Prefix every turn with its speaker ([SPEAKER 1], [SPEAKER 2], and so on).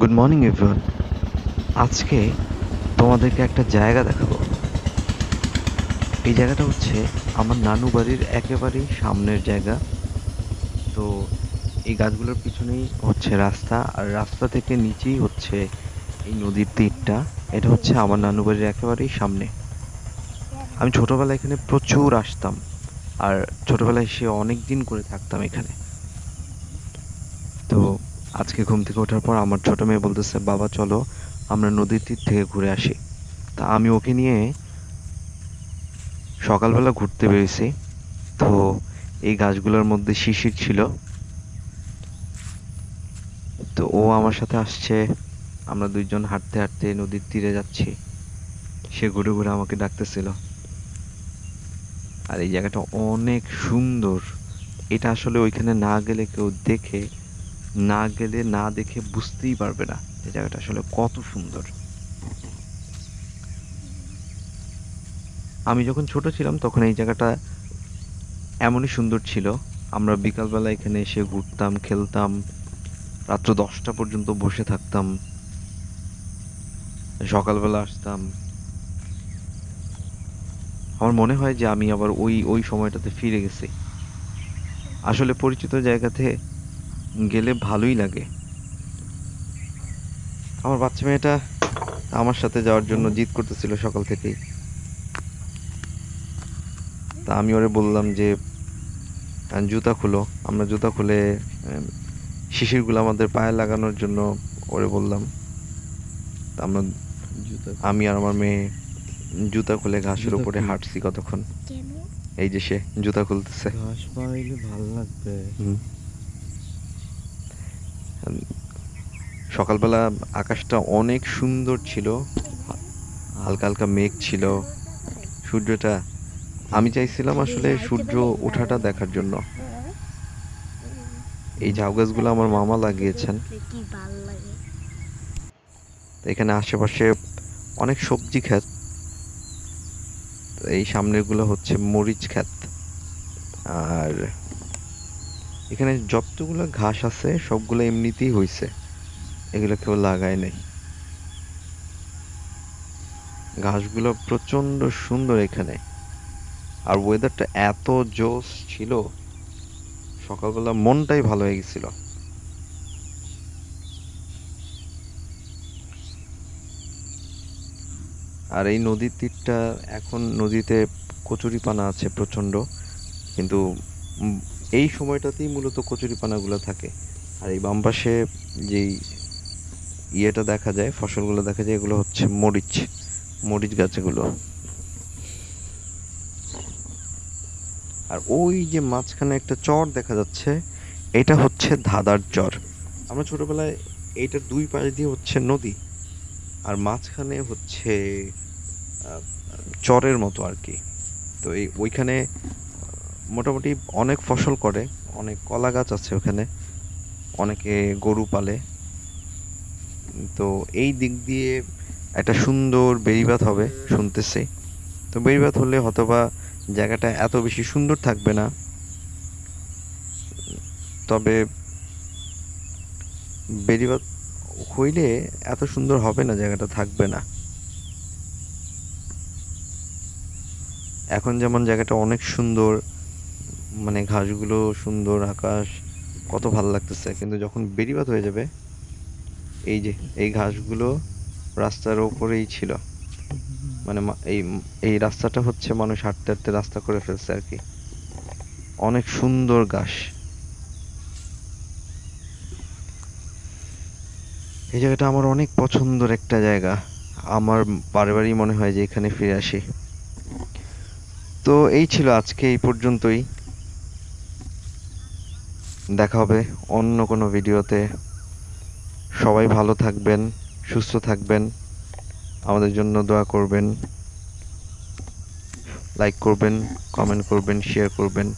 [SPEAKER 1] Good morning everyone আজকে তোমাদেরকে একটা জায়গা দেখাবো। এই জায়গাটা হচ্ছে আমার নানু বাড়ির একেবারেই সামনের জায়গা। তো এই গাছগুলোর পিছনেই হচ্ছে রাস্তা, আর রাস্তা থেকে নিচেই হচ্ছে এই নদীর তীরটা। এটা হচ্ছে আমার নানু বাড়ির একেবারেই সামনে। আমি ছোটোবেলায় এখানে প্রচুর আসতাম, আর ছোটোবেলায় সে অনেক দিন করে থাকতাম এখানে। তো আজকে ঘুম থেকে ওঠার পর আমার ছোট মেয়ে বলতেছে, বাবা, চলো আমরা নদীর তীর থেকে ঘুরে আসি। তা আমি ওকে নিয়ে সকালবেলা ঘুরতে বেরিয়েছি তো এই গাছগুলোর মধ্যে শিশির ছিল। তো ও আমার সাথে আসছে। আমরা দুইজন হাঁটতে হাঁটতে নদীর তীরে যাচ্ছি। সে ঘুরে ঘুরে আমাকে ডাকতেছিল। আর এই জায়গাটা অনেক সুন্দর। এটা আসলে ওইখানে না গেলে কেউ দেখে না গেলে না দেখে বুঝতেই পারবে না এই জায়গাটা আসলে কত সুন্দর। আমি যখন ছোট ছিলাম তখন এই জায়গাটা এমনই সুন্দর ছিল। আমরা বিকালবেলা এখানে এসে ঘুরতাম, খেলতাম, রাত্র দশটা পর্যন্ত বসে থাকতাম, সকালবেলা আসতাম। আমার মনে হয় যে আমি আবার ওই ওই সময়টাতে ফিরে গেছি। আসলে পরিচিত জায়গাতে গেলে ভালোই লাগে। আমার বাচ্চা মেয়েটা আমার সাথে যাওয়ার জন্য জিদ করতেছিল সকাল থেকেই। তা আমি ওরে বললাম যে জুতা খুলো। আমরা জুতা খুলে শিশিরগুলো আমাদের পায়ে লাগানোর জন্য ওরে বললাম। তা আমরা
[SPEAKER 2] জুতা
[SPEAKER 1] আমি আর আমার মেয়ে জুতা খুলে ঘাসের উপরে হাঁটছি কতক্ষণ। এই যে সে জুতা খুলতেছে।
[SPEAKER 2] ঘাস পাইলে ভালো লাগবে।
[SPEAKER 1] সকালবেলা আকাশটা অনেক সুন্দর ছিল, হালকা হালকা মেঘ ছিল। সূর্যটা, আমি চাইছিলাম আসলে সূর্য ওঠাটা দেখার জন্য। এই ঝাউ গাছগুলো আমার মামা লাগিয়েছেন। এখানে আশেপাশে অনেক সবজি ক্ষেত। এই সামনেরগুলো হচ্ছে মরিচ ক্ষেত। আর এখানে যতগুলো ঘাস আছে, সবগুলো এমনিতেই হয়েছে এগুলো কেউ লাগায় নাই। ঘাসগুলো প্রচণ্ড সুন্দর এখানে। আর ওয়েদারটা এত জোস ছিল, সকালবেলা মনটাই ভালো হয়ে গেছিল। আর এই নদীর তীরটা এখন নদীতে কচুরিপানা আছে প্রচণ্ড, কিন্তু এই সময়টাতেই মূলত কচুরিপানাগুলো থাকে। আর এই বাম পাশে যেই ইয়েটা দেখা যায়, ফসলগুলো দেখা যায়, এগুলো হচ্ছে মরিচ মরিচ গাছগুলো। আর ওই যে মাঝখানে একটা চর দেখা যাচ্ছে, এটা হচ্ছে ধাঁধার চর। আমরা ছোটবেলায় এইটার দুই পাশ দিয়ে হচ্ছে নদী, আর মাঝখানে হচ্ছে চরের মতো আর কি। তো এই ওইখানে মোটামুটি অনেক ফসল করে, অনেক কলা গাছ আছে ওখানে, অনেকে গরু পালে। তো এই দিক দিয়ে একটা সুন্দর বেড়িবাঁধ হবে শুনতেছি। তো বেড়িবাঁধ হলে হয়তোবা জায়গাটা এত বেশি সুন্দর থাকবে না। তবে বেড়িবাঁধ হইলে এত সুন্দর হবে না, জায়গাটা থাকবে না। এখন যেমন জায়গাটা অনেক সুন্দর মানে ঘাসগুলো সুন্দর, আকাশ, কত ভালো লাগতেছে। কিন্তু যখন বেড়িবাঁধ হয়ে যাবে এই যে, এই ঘাসগুলো রাস্তার ওপরেই ছিল। মানে এই এই রাস্তাটা হচ্ছে মানুষ হাঁটতে হাঁটতে রাস্তা করে ফেলছে আর কি। অনেক সুন্দর ঘাস। এই জায়গাটা আমার অনেক পছন্দের একটা জায়গা। আমার বারে বারেই মনে হয় যে এখানে ফিরে আসি। তো এই ছিল আজকে এই পর্যন্তই। দেখা হবে অন্য কোনো ভিডিওতে। সবাই ভালো থাকবেন, সুস্থ থাকবেন। আমাদের জন্য দোয়া করবেন লাইক করবেন কমেন্ট করবেন শেয়ার করবেন।